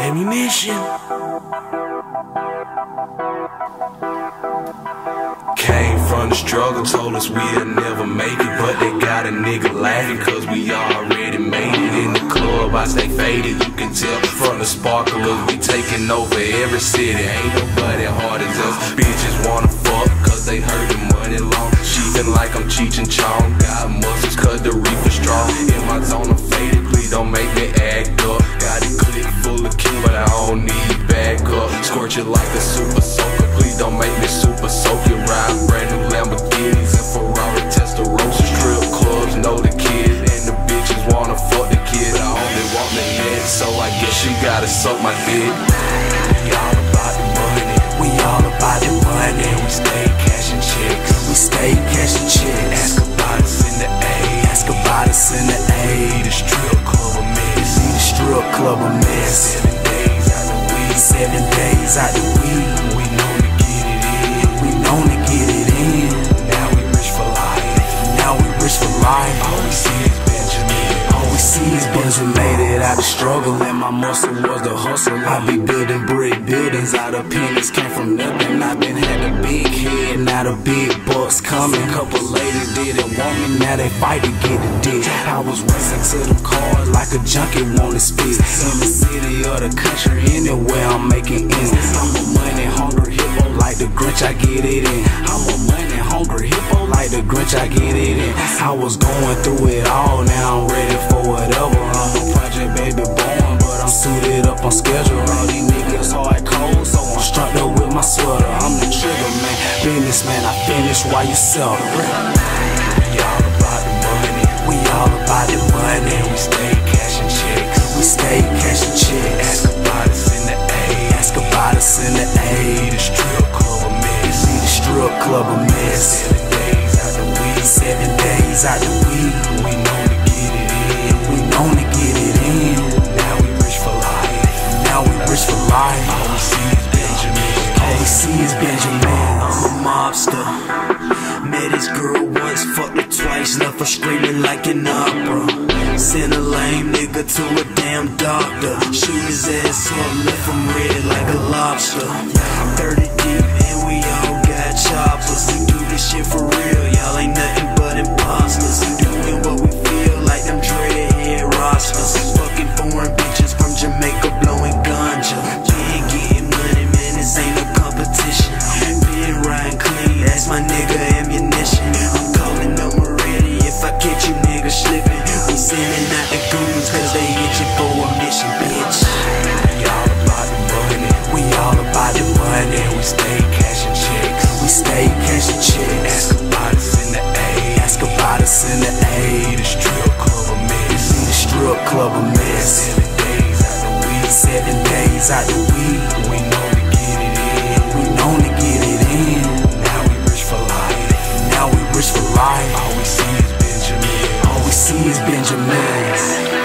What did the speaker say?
Ammunition. Came from the struggle, told us we'll never make it. But they got a nigga laughing, cause we already made it. Club, I stay faded. You can tell from the sparklers, we taking over every city. Ain't nobody hard as us. Bitches wanna fuck, cause they heard the money long. Cheating like I'm and Chong. Got muscles, cause the reefer strong. In my zone, I'm faded. Please don't make me act up. Got it click full of king, but I don't need backup. Scorch it like a super soaker. Please don't make me super suck my dick. We all about the money. We all about the money. We stay cashing checks. We stay cashing checks. Ask about us in the A. Ask about us in the A. The strip club a mess. See the strip club a mess. Seven days out the week. Seven days out the week. See is Benjamin. Made it out the struggle, and my muscle was the hustle. I be building brick buildings out of pennies, came from nothing. I been had a big head, now the big bucks coming. Couple ladies didn't want me, now they fight to get a dick. I was racing to them cars like a junkie wanna spit. In the city or the country, anywhere I'm making ends. I'm a money hungry hippo like the Grinch, I get it in. I'm a the Grinch, I get it in. I was going through it all, now I'm ready for whatever. I'm a project baby born, but I'm suited up on schedule. All these niggas hard cold, so I'm strapped up with my sweater. I'm the trigger man, businessman. I finish while you sell. We all about the money. We all about the money. We stay cashing checks. We stay cashing checks. Ask about us in the A. Ask about us in the A. The strip club a mess. The strip club a mess. All we see is Benjamin. All we see is Benjamin. I'm a mobster. Met this girl once, fucked her twice, left her screaming like an opera. Sent a lame nigga to a damn doctor. Shoot his ass up, left him red like a lobster. 30 deep stay cashing checks. We stay cashing checks. Ask about us in the A. Ask about us in the A. The strip club a mess. The strip club a mess. Seven days out the week. Seven days out the week. We know to get it in. We know to get it in. Now we rich for life. Now we rich for life. All we see is Benjamin. All we see is Benjamin.